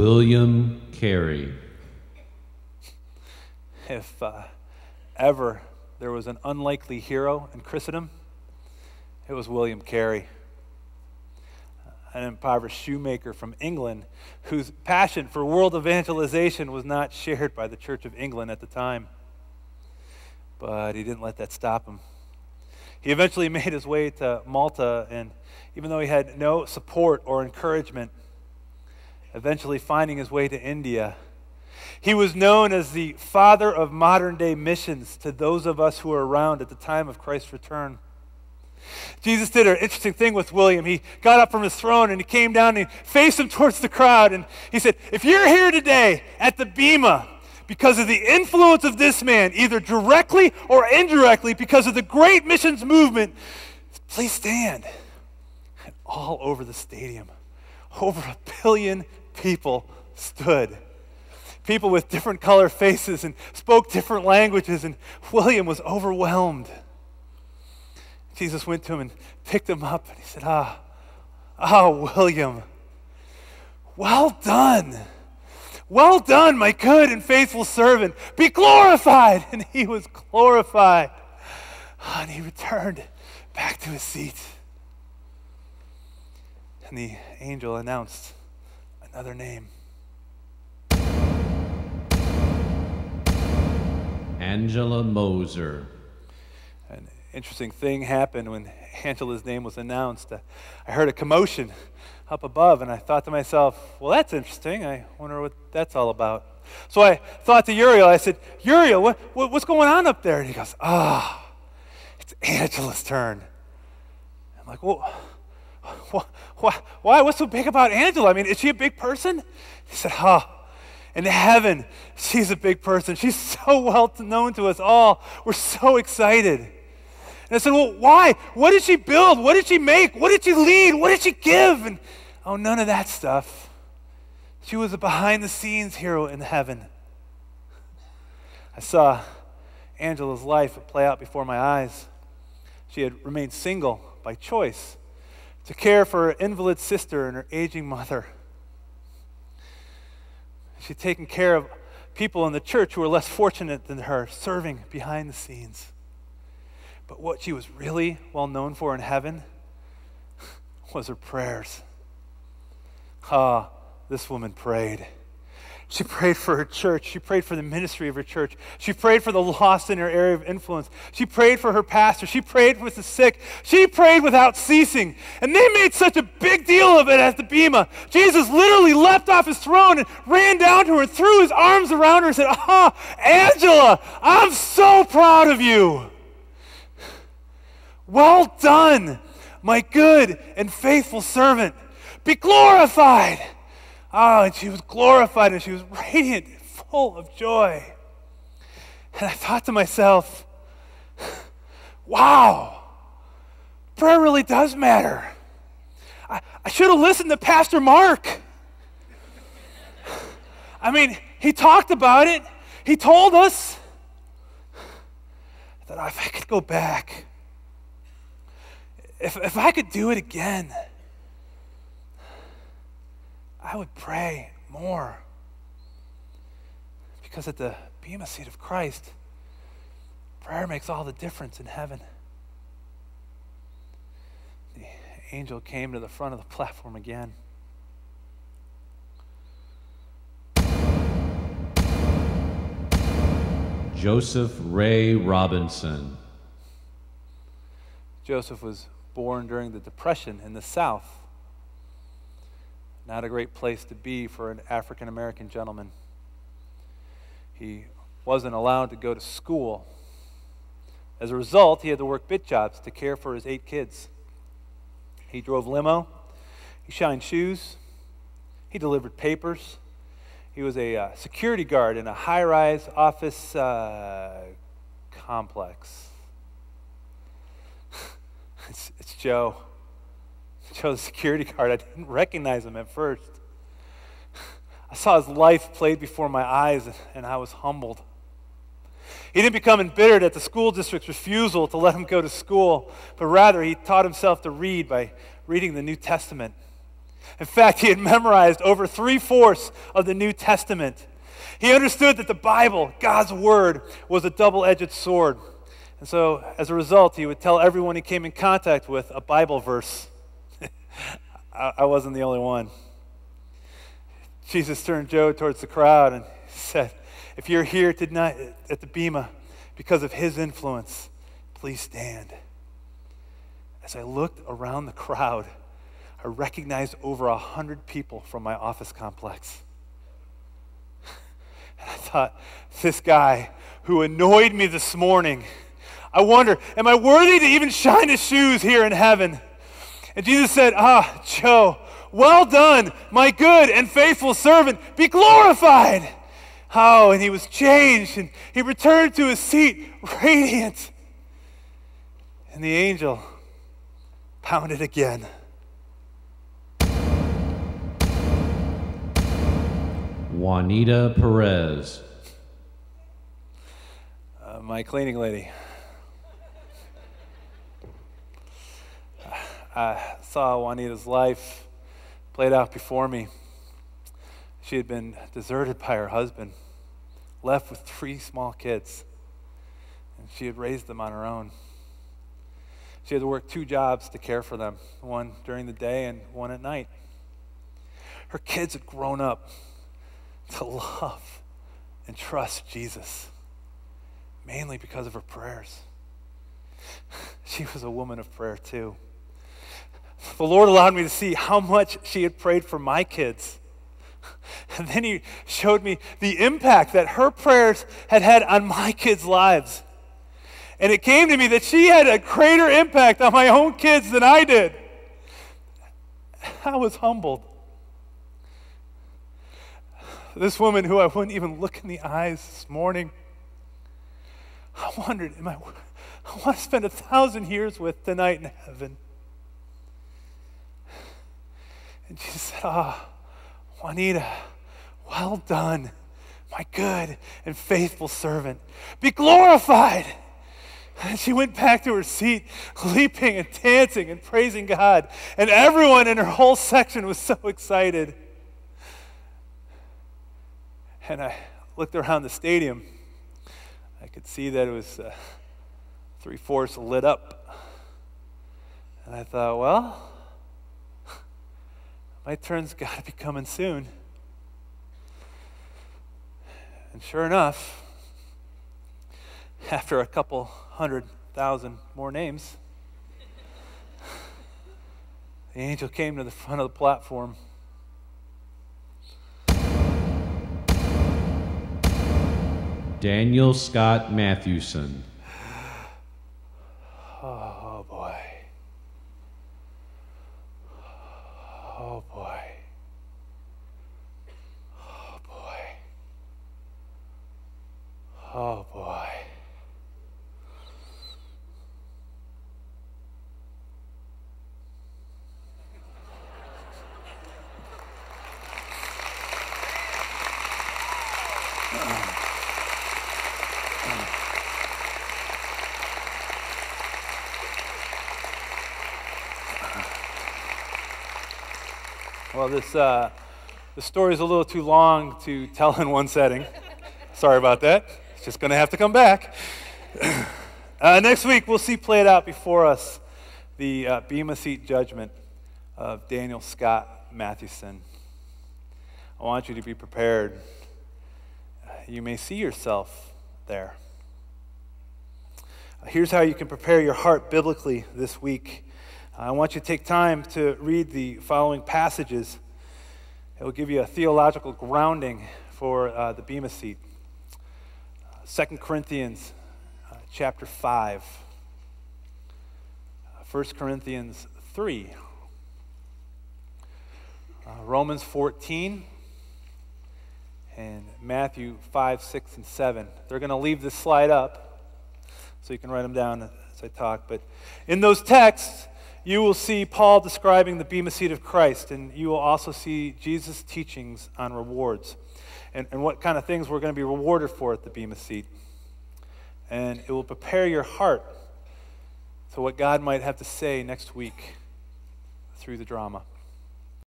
William Carey. If uh, ever there was an unlikely hero in Christendom, it was William Carey, an impoverished shoemaker from England whose passion for world evangelization was not shared by the Church of England at the time. But he didn't let that stop him. He eventually made his way to Malta, and even though he had no support or encouragement, eventually finding his way to India. He was known as the father of modern day missions to those of us who were around at the time of Christ's return. Jesus did an interesting thing with William. He got up from his throne and he came down and faced him towards the crowd. And he said, If you're here today at the Bema because of the influence of this man, either directly or indirectly, because of the great missions movement, please stand. And all over the stadium, over a billion people stood. People with different color faces and spoke different languages, and William was overwhelmed. Jesus went to him and picked him up, and he said, Ah, ah, William, well done. Well done, my good and faithful servant. Be glorified. And he was glorified. And he returned back to his seat. And the angel announced, another name. Angela Moser. An interesting thing happened when Angela's name was announced. I heard a commotion up above, and I thought to myself, well, that's interesting. I wonder what that's all about. So I thought to Uriel, I said, Uriel, what, what, what's going on up there? And he goes, ah, oh, it's Angela's turn. I'm like, well, why, why? What's so big about Angela? I mean, is she a big person? He said, Oh, in heaven, she's a big person. She's so well known to us all. We're so excited. And I said, Well, why? What did she build? What did she make? What did she lead? What did she give? And oh, none of that stuff. She was a behind the scenes hero in heaven. I saw Angela's life play out before my eyes. She had remained single by choice to care for her invalid sister and her aging mother. She'd taken care of people in the church who were less fortunate than her, serving behind the scenes. But what she was really well known for in heaven was her prayers. Ah, this woman prayed. She prayed for her church. She prayed for the ministry of her church. She prayed for the lost in her area of influence. She prayed for her pastor. She prayed with the sick. She prayed without ceasing. And they made such a big deal of it at the Bema. Jesus literally leapt off his throne and ran down to her and threw his arms around her and said, Ah, Angela, I'm so proud of you. Well done, my good and faithful servant. Be glorified. Oh, and she was glorified and she was radiant, full of joy. And I thought to myself, wow, prayer really does matter. I, I should have listened to Pastor Mark. I mean, he talked about it, he told us that if I could go back, if, if I could do it again, I would pray more. Because at the Bema seat of Christ, prayer makes all the difference in heaven. The angel came to the front of the platform again. Joseph Ray Robinson. Joseph was born during the Depression in the South. Not a great place to be for an African American gentleman. He wasn't allowed to go to school. As a result, he had to work bit jobs to care for his eight kids. He drove limo, he shined shoes, he delivered papers, he was a uh, security guard in a high rise office uh, complex. it's, it's Joe. Joe, the security guard. I didn't recognize him at first. I saw his life played before my eyes, and I was humbled. He didn't become embittered at the school district's refusal to let him go to school, but rather he taught himself to read by reading the New Testament. In fact, he had memorized over three fourths of the New Testament. He understood that the Bible, God's Word, was a double edged sword. And so, as a result, he would tell everyone he came in contact with a Bible verse. I, wasn't the only one. Jesus turned Joe towards the crowd and said, If you're here tonight at the Bema because of his influence, please stand. As I looked around the crowd, I recognized over a hundred people from my office complex. And I thought, this guy who annoyed me this morning, I wonder, am I worthy to even shine his shoes here in heaven? And Jesus said, Ah, Joe, well done, my good and faithful servant. Be glorified. Oh, and he was changed and he returned to his seat radiant. And the angel pounded again. Juanita Perez. Uh, my cleaning lady. I saw Juanita's life played out before me. She had been deserted by her husband, left with three small kids, and she had raised them on her own. She had to work two jobs to care for them one during the day and one at night. Her kids had grown up to love and trust Jesus, mainly because of her prayers. She was a woman of prayer, too. The Lord allowed me to see how much she had prayed for my kids. And then He showed me the impact that her prayers had had on my kids' lives. And it came to me that she had a greater impact on my own kids than I did. I was humbled. This woman who I wouldn't even look in the eyes this morning, I wondered, am I, I want to spend a thousand years with tonight in heaven. And Jesus said, Ah, oh, Juanita, well done, my good and faithful servant. Be glorified. And she went back to her seat, leaping and dancing and praising God. And everyone in her whole section was so excited. And I looked around the stadium. I could see that it was uh, three fourths lit up. And I thought, well, my turn's got to be coming soon. And sure enough, after a couple hundred thousand more names, the angel came to the front of the platform. Daniel Scott Mathewson. Well, this, uh, the story is a little too long to tell in one setting. Sorry about that. It's just going to have to come back. uh, next week, we'll see played out before us the uh, Bema Seat judgment of Daniel Scott Mathewson. I want you to be prepared. You may see yourself there. Here's how you can prepare your heart biblically this week. I want you to take time to read the following passages. It will give you a theological grounding for uh, the Bema seat. 2 Corinthians uh, chapter 5, 1 Corinthians 3, uh, Romans 14, and Matthew 5, 6, and 7. They're going to leave this slide up so you can write them down as I talk. But in those texts, you will see Paul describing the Bema seat of Christ, and you will also see Jesus' teachings on rewards and, and what kind of things we're going to be rewarded for at the Bema seat. And it will prepare your heart to what God might have to say next week through the drama.